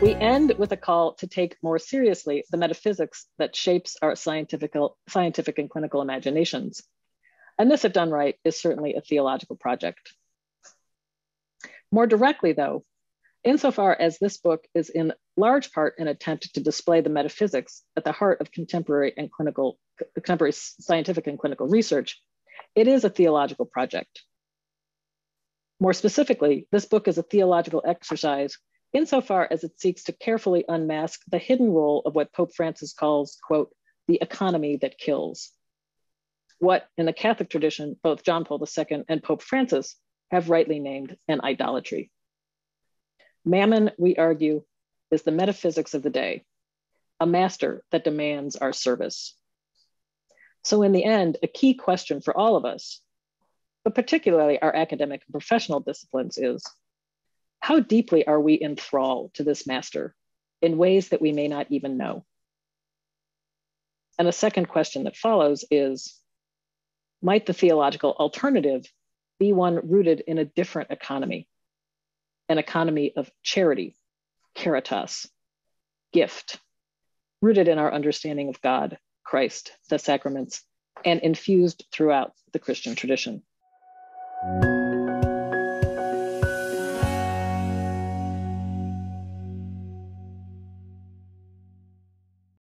We end with a call to take more seriously the metaphysics that shapes our scientific, scientific and clinical imaginations. And this, if done right, is certainly a theological project. More directly, though, insofar as this book is in large part an attempt to display the metaphysics at the heart of contemporary and clinical, contemporary scientific and clinical research, it is a theological project. More specifically, this book is a theological exercise insofar as it seeks to carefully unmask the hidden role of what Pope Francis calls, quote, the economy that kills. What in the Catholic tradition, both John Paul II and Pope Francis have rightly named an idolatry. Mammon, we argue, is the metaphysics of the day, a master that demands our service. So, in the end, a key question for all of us, but particularly our academic and professional disciplines, is how deeply are we enthralled to this master in ways that we may not even know? And a second question that follows is Might the theological alternative be one rooted in a different economy, an economy of charity, caritas, gift, rooted in our understanding of God, Christ, the sacraments, and infused throughout the Christian tradition. Thank you.